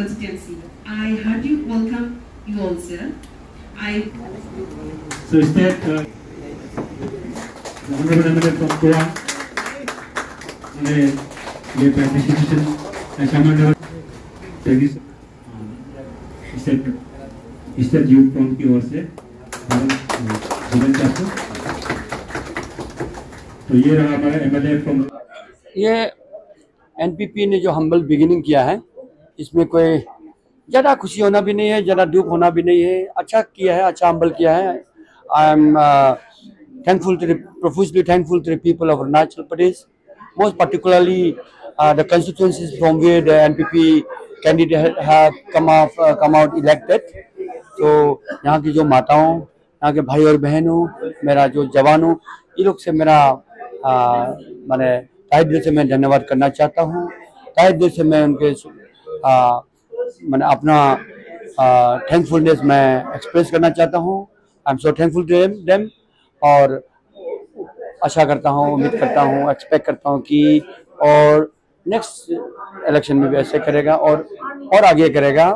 Constituency. I heartily welcome you all, sir. I So is that uh, the honorable member from Goa, commander service, uh, is that is that you from की ओर से जीवन तो ये रहा हमारा MLA from ये NPP ने जो हम्बल बिगिनिंग किया है इसमें कोई ज़्यादा खुशी होना भी नहीं है, ज़्यादा दुख होना भी नहीं है। अच्छा किया है अच्छा अम्बल किया है। I am thankful to profusely thankful to people of Arunachal Pradesh most particularly the constituency from way the N P P candidate come out elected तो यहाँ की जो माताओं, यहाँ के भाई और बहन हो मेरा जो जवान हो ये लोग से मेरा uh, मैंने तय दिल से मैं धन्यवाद करना चाहता हूँ। तय दिल से मैं उनके मैंने अपना थैंकफुलनेस मैं एक्सप्रेस करना चाहता हूँ। I am so thankful to them और आशा करता हूँ, उम्मीद करता हूँ एक्सपेक्ट करता हूँ कि और नेक्स्ट इलेक्शन में भी ऐसे करेगा और और आगे करेगा।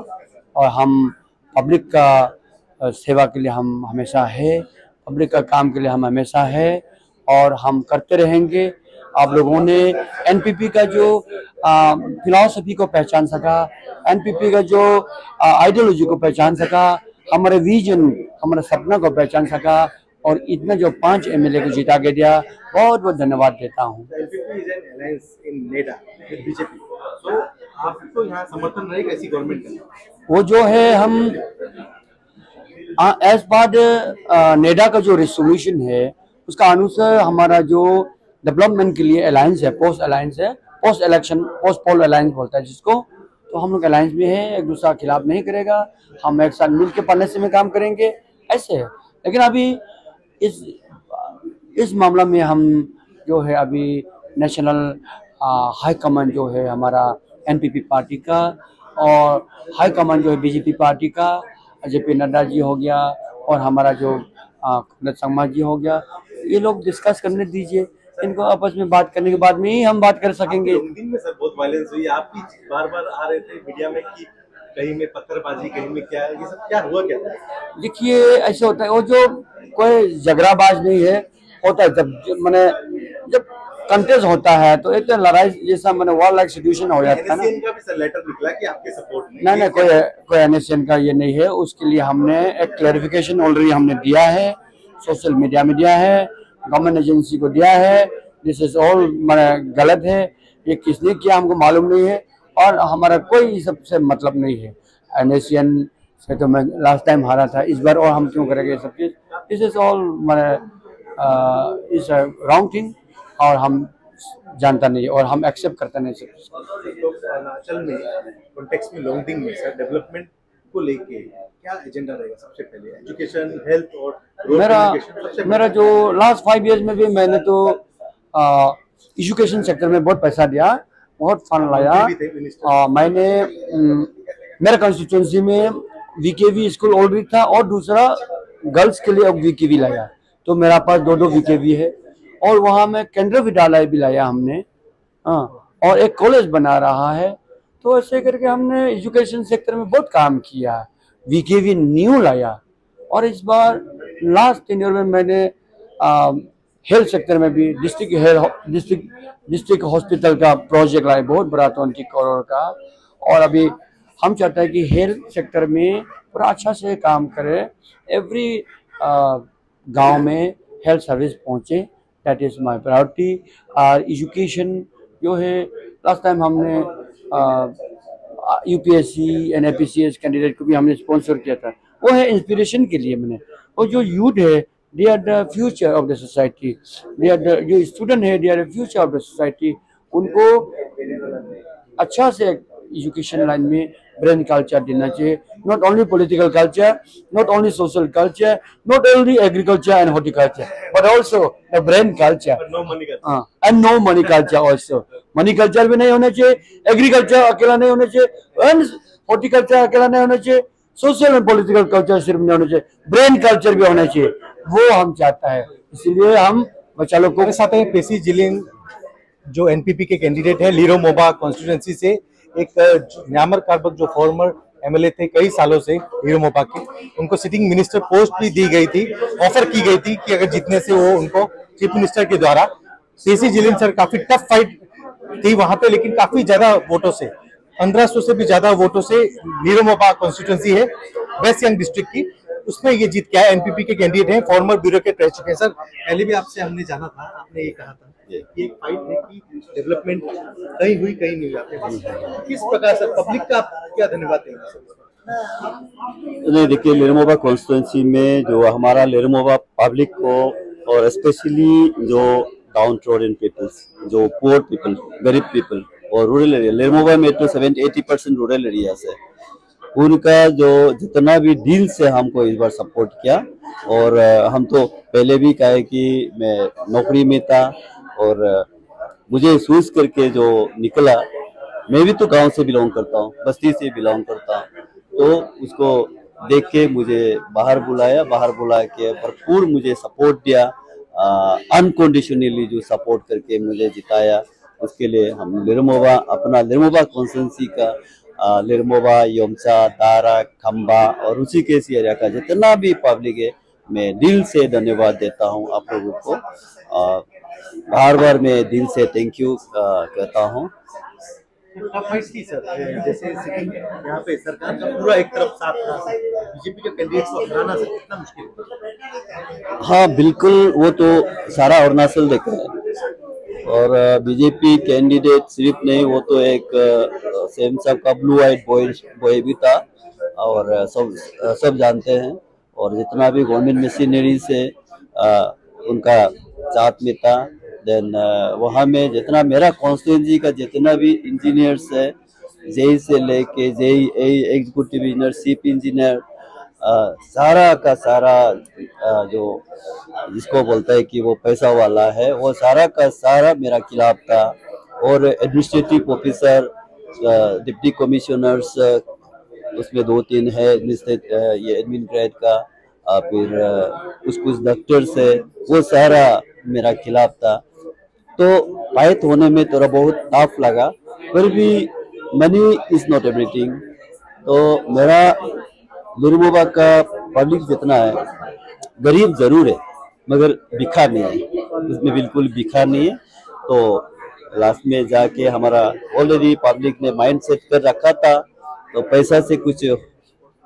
और हम पब्लिक का सेवा के लिए हम हमेशा है। पब्लिक का काम के लिए हम हमेशा है। और हम करते रहेंगे। आप लोगों ने एनपीपी का जो फिलॉसफी को पहचान सका एनपीपी का जो आइडियोलॉजी को पहचान सका हमारे विजन हमारे सपना को पहचान सका और इतना जो पाँच एमएलए को जिता के दिया बहुत बहुत धन्यवाद देता हूँ। वो जो है हम एज पार्ट नेडा का जो रेसोल्यूशन है उसका अनुसार हमारा जो डेवलपमेंट के लिए अलायंस है पोस्ट अलायंस है post election post poll alliance बोलता है जिसको। तो हम लोग अलायंस में है, एक दूसरा खिलाफ नहीं करेगा। हम एक साथ मिल के पार्टनरशिप में काम करेंगे। ऐसे है। लेकिन अभी इस इस मामला में हम जो है अभी नेशनल हाई कमांड जो है हमारा एनपीपी पार्टी का और हाई कमांड जो है बीजेपी पार्टी का जे पी नड्डा जी हो गया और हमारा जो संगमा जी हो गया, ये लोग डिस्कस करने दीजिए। इनको आपस में बात करने के बाद में ही हम बात कर सकेंगे। दिन में सर बहुत वायलेंस हुई। आप भी बार बार आ रहे थे मीडिया में कि कहीं में पत्थरबाजी कहीं में क्या ये सब क्या हुआ क्या? देखिए ऐसे होता है वो जो कोई झगड़ाबाज नहीं है होता है जब मैंने जब कंटेस्ट होता है तो एक तो लड़ाई जैसा मैंने वॉर लाइक सिचुएशन हो जाता है ना। का भी सर लेटर निकला कि आपके सपोर्ट में नहीं नहीं कोई कोई एनएसएन का ये नहीं है उसके लिए हमने एक क्लैरिफिकेशन ऑलरेडी हमने दिया है सोशल मीडिया में दिया है। गवर्नमेंट एजेंसी को दिया है। दिस इज़ ऑल मैंने गलत है। ये किसने किया हमको मालूम नहीं है और हमारा कोई सबसे मतलब नहीं है। एनएसएन से तो मैं लास्ट टाइम हारा था। इस बार और हम क्यों करेंगे ये सब चीज़? दिस इज़ ऑल मैंने इज़ रॉन्ग थिंग और हम जानता नहीं और हम एक्सेप्ट करते नहीं सब। में में में सर डेवलपमेंट को लेके क्या एजेंडा रहेगा सबसे पहले? एजुकेशन हेल्थ और मेरा मेरा जो लास्ट फाइव इयर्स में भी मैंने तो एजुकेशन सेक्टर में बहुत पैसा दिया बहुत फंड लाया। आ, मैंने मेरे कंस्टिट्यूंसी में वीकेवी स्कूल ऑलरेडी था और दूसरा गर्ल्स के लिए अब वीकेवी लाया। तो मेरा पास दो दो वीकेवी है और वहाँ में केंद्र विद्यालय भी लाया हमने। हाँ और एक कॉलेज बना रहा है। तो ऐसे करके हमने एजुकेशन सेक्टर में बहुत काम किया। वीकेवी न्यू लाया और इस बार लास्ट तीन ईयर में मैंने हेल्थ सेक्टर में भी डिस्ट्रिक्ट डिस्ट्रिक्ट डिस्ट्रिक्ट हॉस्पिटल का प्रोजेक्ट लाए बहुत बड़ा ट्वेंटी करोड़ का। और अभी हम चाहते हैं कि हेल्थ सेक्टर में पूरा अच्छा से काम करें। एवरी गाँव में हेल्थ सर्विस पहुँचे दैट इज़ माय प्रायोरिटी और एजुकेशन जो है लास्ट टाइम हमने UPSC N I P C candidate को भी हमने स्पॉन्सर किया था। वो है इंस्पिरेशन के लिए मैंने। और जो यूथ है they are the future of the society they are the जो स्टूडेंट है they are the future of the society उनको अच्छा से एजुकेशन लाइन में ब्रेन कल्चर देना चाहिए। Not only political culture not only social culture not only agriculture and horticulture but also the brain culture no money का हाँ and no money culture also money culture भी नहीं होना चाहिए agriculture अकेला नहीं होना चाहिए एंड हॉर्टिकल्चर अकेला नहीं होना चाहिए सोशल एंड पॉलिटिकल कल्चर सिर्फ़ नहीं होना चाहिए ब्रेन कल्चर भी होना चाहिए वो हम चाहता है। इसलिए हम बच्चा लोग को साथ है पेसी जिलिंग जो एनपीपी के कैंडिडेट है लीरो मोबा कॉन्स्टिट्यूंसी से एक न्यामर कारबक जो फॉर्मर एमएलए थे कई सालों से हीरो मोपा के। उनको सिटिंग मिनिस्टर पोस्ट भी दी गई थी ऑफ़र की गई थी कि अगर जीतने से वो उनको चीफ मिनिस्टर के द्वारा। सीसी जिलिन सर काफ़ी टफ फाइट थी वहाँ पे, लेकिन काफ़ी ज़्यादा वोटों से 1500 से भी ज़्यादा वोटों से नीरोमोपा कॉन्स्टिट्यूंसी है वेस्ट यंग डिस्ट्रिक्ट की। उसमें ये जीत क्या है एनपीपी के कैंडिडेट हैं फॉर्मर ब्यूरोक्रेट रह चुके हैं सर। पहले भी आपसे हमने जाना था आपने ये कहा था ये फाइट है कि डेवलपमेंट कहीं हुई कहीं नहीं हुई आपके किस प्रकार से पब्लिक का क्या धन्यवाद देंगे सर? नहीं देखिए लेरमोबा कॉन्स्टिट्यूंसी में जो हमारा लेरमोबा पब्लिक को और स्पेशली जो डाउन ट्रोडन पीपल्स जो पुअर पीपल गरीब पीपल और रूरल एरिया लेरमोबा में तो seventy eighty percent rural area है। उनका जो जितना भी दिल से हमको इस बार सपोर्ट किया, और हम तो पहले भी कहे कि मैं नौकरी में था, और मुझे सोच करके जो निकला, मैं भी तो गाँव से बिलोंग करता हूँ, बस्ती से बिलोंग करता हूँ। तो उसको देख के मुझे बाहर बुलाया, बाहर बुला के भरपूर मुझे सपोर्ट दिया अनकंडीशनली जो सपोर्ट करके मुझे जिताया। उसके लिए हम लिरमोबा अपना लिरमोबा कॉन्स्टेंसी का लिरमोबा योमचा दारा खम्बा और उसी के इस एरिया का जितना भी पब्लिक है मैं दिल से धन्यवाद देता हूँ आप लोगों को। बार बार मैं दिल से थैंक यू कहता हूँ। टफ फाइट थी सर जैसे यहाँ पे सरकार का पूरा एक तरफ़ साथ बीजेपी के कैंडिडेट को हराना कितना मुश्किल हाँ। बिल्कुल वो तो सारा अरुणाचल देखा है। और बीजेपी कैंडिडेट सिर्फ़ नहीं, वो तो एक सेम साहब का ब्लू आइट बॉय बॉय भी था और सब सब जानते हैं और जितना भी गवर्नमेंट मशीनरी से उनका साथ में था। देन वहाँ में जितना मेरा कॉन्स्टिट्यूंसी का जितना भी इंजीनियर्स है जेई से लेके JE executive engineer chief engineer अ, सारा का सारा अ, जो जिसको बोलता है कि वो पैसा वाला है वो सारा का सारा मेरा खिलाफ था। और एडमिनिस्ट्रेटिव ऑफिसर डिप्टी कमिश्नर्स उसमें दो तीन है ये एडमिन ग्रेड का अ, फिर कुछ कुछ डॉक्टर्स है वो सारा मेरा खिलाफ था। तो फाइट होने में थोड़ा बहुत टफ लगा फिर भी मनी इज़ नॉट एवरीथिंग तो मेरा लुरमोबा का पब्लिक जितना है गरीब ज़रूर है मगर बिखा नहीं है। उसमें बिल्कुल बिखा नहीं है। तो लास्ट में जाके हमारा ऑलरेडी पब्लिक ने माइंड सेट कर रखा था तो पैसा से कुछ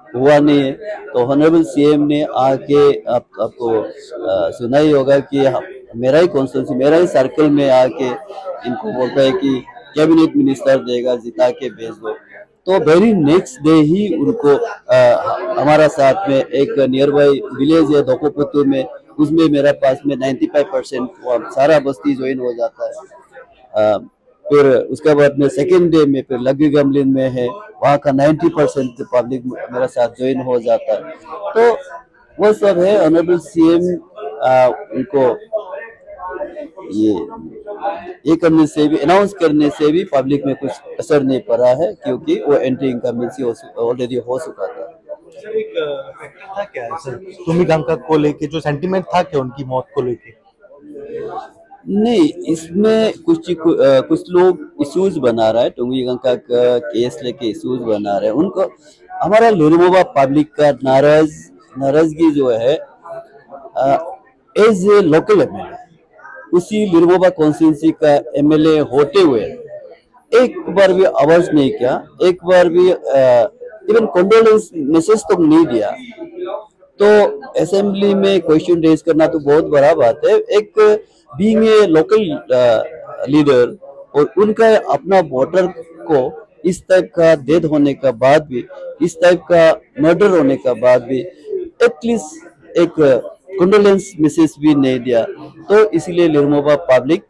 हुआ नहीं है। तो ऑनरेबल सीएम ने आके आप, आपको सुना ही होगा कि मेरा ही कॉन्स्टिट्यूंसी मेरा ही सर्कल में आके इनको बोलता है कि कैबिनेट मिनिस्टर देगा जिता के भेज दो। तो वेरी नेक्स्ट डे ही उनको अ, हमारा साथ में एक नियर बाई विलेज है धोकोपुतुर में उसमें मेरा पास में 95 परसेंट सारा बस्ती ज्वाइन हो जाता है। अ, फिर उसके बाद में सेकेंड डे में फिर लग्गी गमलिन में है वहाँ का 90 परसेंट पब्लिक मेरा साथ ज्वाइन हो जाता है। तो वो सब है ऑनरेबल सीएम उनको ये ये करने से भी अनाउंस करने से भी पब्लिक में कुछ असर नहीं पड़ा है क्योंकि वो एंट्री इनकमेंसी ऑलरेडी हो चुका था। सर एक फैक्टर था क्या? सर गंगा को लेके जो सेंटीमेंट था क्या उनकी मौत को लेके? नहीं इसमें कुछ अ, कुछ लोग इश्यूज़ बना रहा है टोंगी गंगा का केस लेके इश्यूज़ बना रहे हैं। उनको हमारा लुरमोबा पब्लिक का नाराज़ नाराज़गी जो है एज ए लोकल एमएलए उसी लुरमोबा कॉन्स्टिट्यूंसी का एमएलए होते हुए, एक बार भी आवाज़ नहीं किया, एक बार भी इवन कंडोलेंस मैसेज तो नहीं दिया। तो असेंबली में क्वेश्चन रेज करना तो बहुत बड़ा बात है। एक बीइंग ए लोकल लीडर और उनका अपना वोटर को इस टाइप का डेथ होने का बाद भी, इस टाइप का मर्डर होने का बाद भी एटलीस्ट एक कंडोलेंस मैसेज भी नहीं दिया तो इसलिए लिरमोबा पब्लिक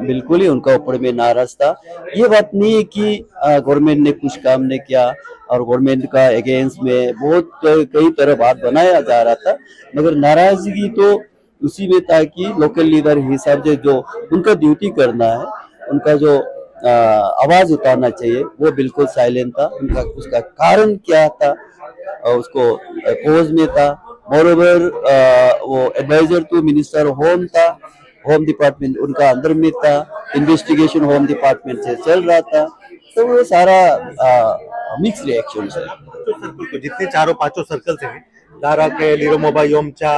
बिल्कुल ही उनका ऊपर में नाराज़ था। ये बात नहीं है कि गवर्नमेंट ने कुछ काम नहीं किया और गवर्नमेंट का अगेंस्ट में बहुत कई तरह बात बनाया जा रहा था, मगर नाराज़गी तो उसी में था कि लोकल लीडर हिसाब से जो उनका ड्यूटी करना है, उनका जो आवाज़ उतारना चाहिए, वो बिल्कुल साइलेंट था। उनका उसका कारण क्या था, और उसको पोज में था मोरोवर वो एडवाइजर टू मिनिस्टर होम था होम डिपार्टमेंट उनका अंदर में था इन्वेस्टिगेशन होम डिपार्टमेंट से चल रहा था तो वो सारा मिक्स रिएक्शन है। सर्कल को जितने चारों पाँचों सर्कल हैं दारा के लिरोमोबा योमचा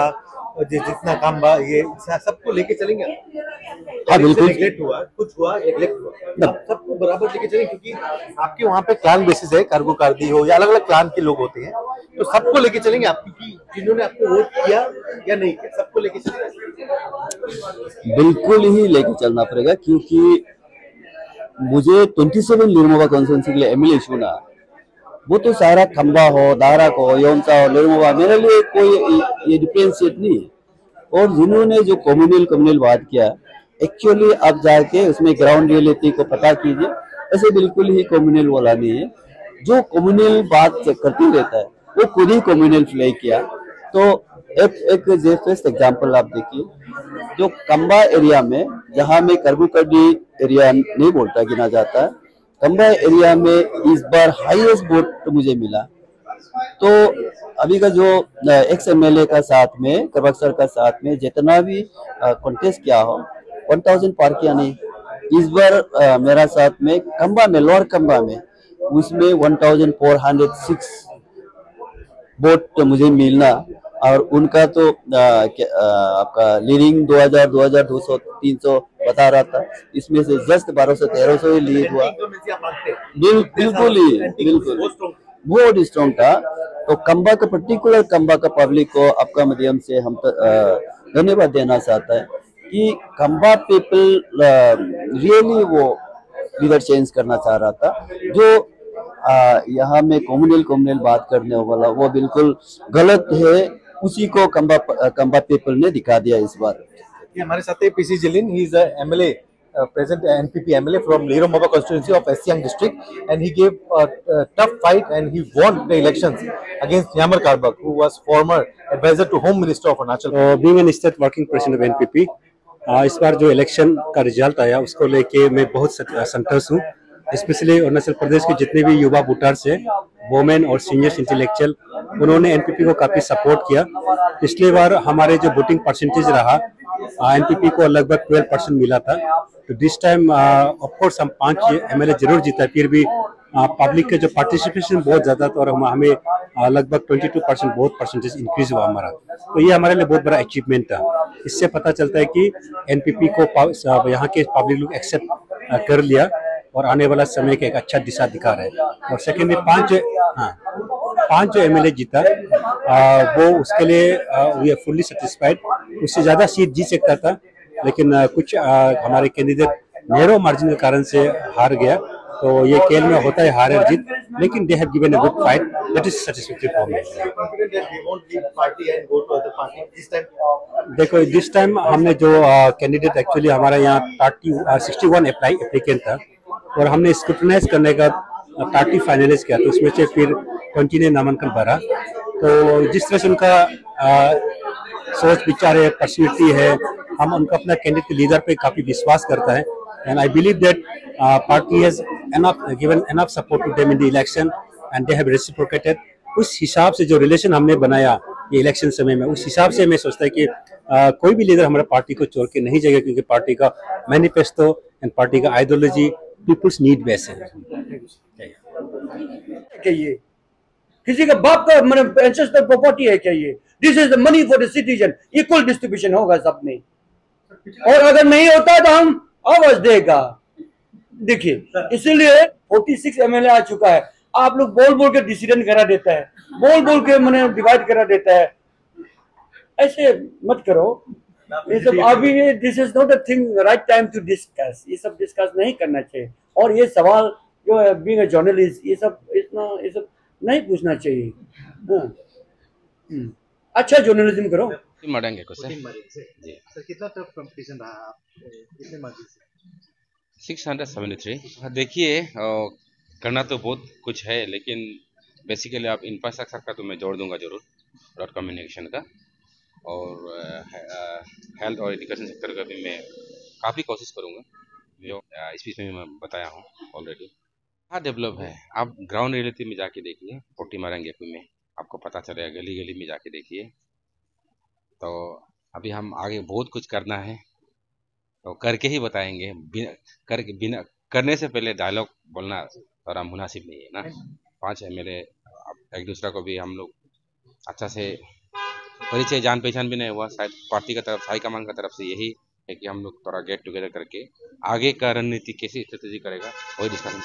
और जि- जितना काम बा ये सबको लेके चलेंगे हाँ, बिल्कुल। नेग्लेक्ट हुआ कुछ हुआ नेग्लेक्ट हुआ? सबको बराबर लेके चलेंगे क्योंकि आपके वहाँ पे क्लान बेसिस है कार्गो कार्दी हो या अलग अलग क्लान के लोग होते हैं तो सबको लेके चलेंगे आप? क्योंकि जिन्होंने आपको वोट किया या नहीं किया? सबको लेके चलेंगे बिल्कुल ही लेके चलना पड़ेगा, क्योंकि मुझे 27 सेवन लिरमोबा कॉन्स्टिट्यूंसी के लिए एमएलए चुना वो तो सारा खंबा हो, दारा को योमसा हो लिरमोबा मेरे लिए कोई ये- डिफ्रेंशिएट नहीं है। और जिन्होंने जो कम्युनल कम्युनल बात किया एक्चुअली आप जाके उसमें ग्राउंड रियलिटी को पता कीजिए, ऐसे बिल्कुल ही कम्युनल वाला नहीं है। जो कम्युनल बात करते रहता है, वो खुद ही कम्युनल फ्लाई किया। तो एक एक जस्ट एग्जांपल आप देखिए। जो कंबा एरिया में, जहाँ में करबुकडी एरिया नहीं बोलता गिना जाता है, कंबा एरिया में इस बार हाईएस्ट वोट मुझे मिला। तो अभी का जो एक्स एम का साथ में, करबक सर का साथ में जितना भी कॉन्टेस्ट किया हो 1000 पार किया नहीं। इस बार मेरा साथ में कंबा में लोअर कंबा में, उसमें 1406 वोट तो मुझे मिलना और उनका तो आ, आ, आपका लीडिंग 2000 2200 300 बता रहा था। इसमें से जस्ट 1200 1300 ही लीड हुआ। बिल, बिल्कुल ही बिल्कुल। बहुत स्ट्रॉन्ग था। तो कंबा का पर्टिकुलर कंबा का पब्लिक को आपका माध्यम से हम तो, धन्यवाद देना चाहता है कि कंबा पीपल रियली वो लीडर चेंज करना चाह रहा था। जो यहाँ में कॉम्युनल कॉम्युनल बात करने वाला वो बिल्कुल गलत है। उसी को कंबा कंबा पीपल ने दिखा दिया इस बार। हमारे साथ PC जिलिन he is M present N P from लीरो मोबा constituency of S district and he gave tough fight and he won the election against यामर कार्बक who was former advisor to home minister of Arunachal being N state working president of N इस बार जो election का result आया उसको लेके मैं बहुत संतोष हूँ। स्पेशली अरुणाचल प्रदेश के जितने भी युवा वोटर्स हैं वोमेन और सीनियर्स इंटेलेक्चुअल उन्होंने एनपीपी को काफ़ी सपोर्ट किया। पिछली बार हमारे जो वोटिंग परसेंटेज रहा एनपीपी को लगभग 12 परसेंट मिला था। तो दिस टाइम ऑफकोर्स हम पाँच एमएलए ज़रूर जीता फिर भी पब्लिक का जो पार्टिसिपेशन बहुत ज़्यादा था और हम, हमें लगभग 22 परसेंट बहुत परसेंटेज इंक्रीज हुआ हमारा। तो ये हमारे लिए बहुत बड़ा अचीवमेंट था। इससे पता चलता है कि एनपीपी को यहाँ के पब्लिक लोग एक्सेप्ट कर लिया। और आने वाला समय का एक अच्छा दिशा दिखा रहे हैं। और सेकेंड में पाँच हाँ पाँच जो एमएलए जीता। आ, वो उसके लिए वी आर फुल्ली सेटिस्फाइड उससे ज़्यादा सीट जीत सकता था लेकिन आ, कुछ आ, हमारे कैंडिडेट नैरो मार्जिन के कारण से हार गया। तो ये खेल में होता है हार जीत लेकिन they have given a good fight that is satisfactory for me देखो जिस टाइम हमने जो कैंडिडेट एक्चुअली हमारा यहाँ thirty sixty one apply applicant था। और हमने स्क्रूटनाइज करने का पार्टी फाइनलाइज किया तो उसमें से फिर ने नामांकन भरा। तो जिस तरह से उनका आ, सोच विचार है पर्सनैलिटी है हम उनका अपना कैंडिडेट लीडर पे काफ़ी विश्वास करता है। And I believe that party has enough given enough support to them in the election and they have reciprocated उस हिसाब से जो रिलेशन हमने बनाया ये इलेक्शन समय में उस हिसाब से मैं सोचता है कि आ, कोई भी लीडर हमारे पार्टी को छोड़ के नहीं जाएगा क्योंकि पार्टी का मैनिफेस्टो एंड पार्टी का आइडियोलॉजी पीपुल्स नीड बेस है। चाहिए किसी का बाप का मतलब एंसेस्टर प्रॉपर्टी है चाहिए this is the money for the citizen equal distribution होगा सब में। और अगर नहीं होता तो हम आवाज़ देगा। देखिए, इसीलिए 46 एमएलए आ चुका है। आप लोग बोल बोल के डिसीज़न करा देता है। बोल बोल के मैंने डिवाइड करा देता है। ऐसे मत करो। ये सब अभी ये this is not a thing right time to discuss ये सब डिस्कस नहीं करना चाहिए। और ये सवाल जो है बीइंग अ जर्नलिस्ट ये सब इतना ये सब नहीं पूछना चाहिए। हाँ। हम्म। अच्छा जर्नलिज्म करो। मरेंगे कुछ वोटिंग मार्जिन से सर कितना टफ कंपटीशन रहा आप? कितने मार्जिन से सिक्स हंड्रेड सेवेंटी थ्री देखिए करना तो बहुत कुछ है लेकिन बेसिकली आप इंफ्रास्ट्रक्चर का तो मैं जोड़ दूँगा ज़रूर डॉट कम्युनिकेशन का। और हेल्थ और एजुकेशन सेक्टर का भी मैं काफ़ी कोशिश करूँगा जो स्पीच में मैं बताया हूँ ऑलरेडी हाँ डेवलप है? आप ग्राउंड रियलिटी में जाके देखिए पोटी मारेंगे में आपको पता चलेगा गली गली में जाके देखिए। तो अभी हम आगे बहुत कुछ करना है तो करके ही बताएँगे बिना करके बिना करने से पहले डायलॉग बोलना थोड़ा मुनासिब नहीं है ना। पाँच एम एक दूसरा को भी हम लोग अच्छा से परिचय जान पहचान भी नहीं हुआ, शायद पार्टी का तरफ़ हाईकमान का तरफ़ से यही है कि हम लोग थोड़ा गेट टुगेदर करके आगे का रणनीति कैसे स्ट्रेटेजी करेगा, वही डिस्कशन